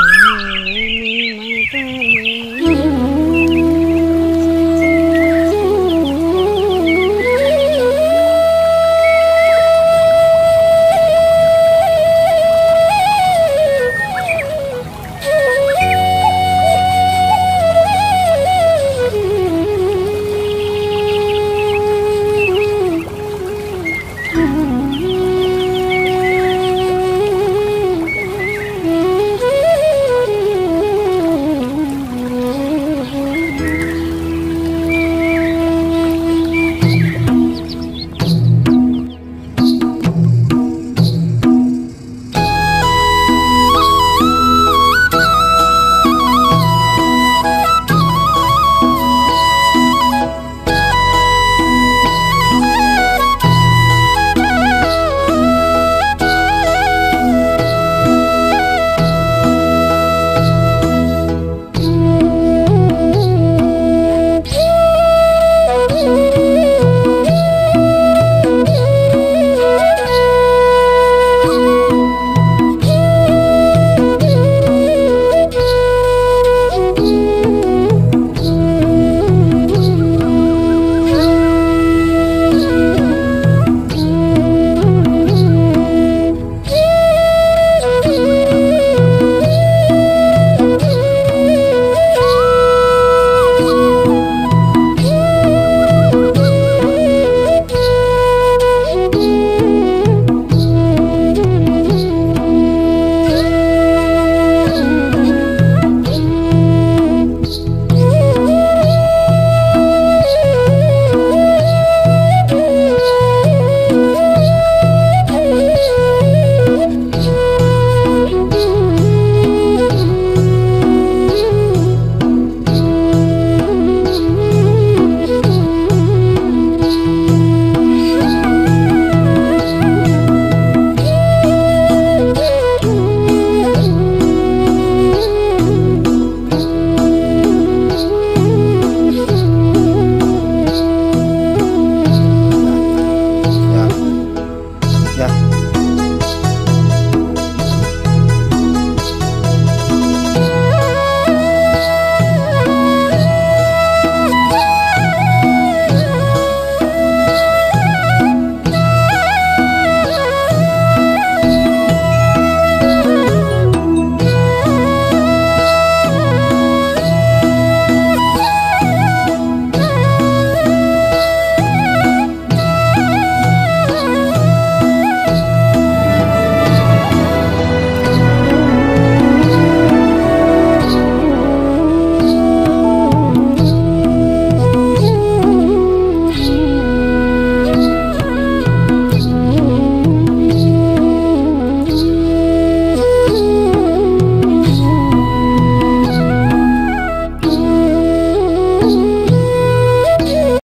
Oh, my God.